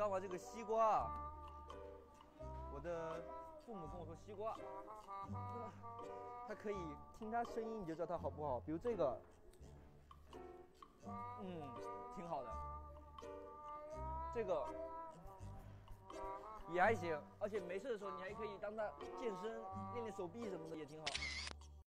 知道吗？这个西瓜，我的父母跟我说西瓜，它可以听它声音你就知道它好不好。比如这个，嗯，挺好的。这个也还行，而且没事的时候你还可以当它健身，练练手臂什么的也挺好。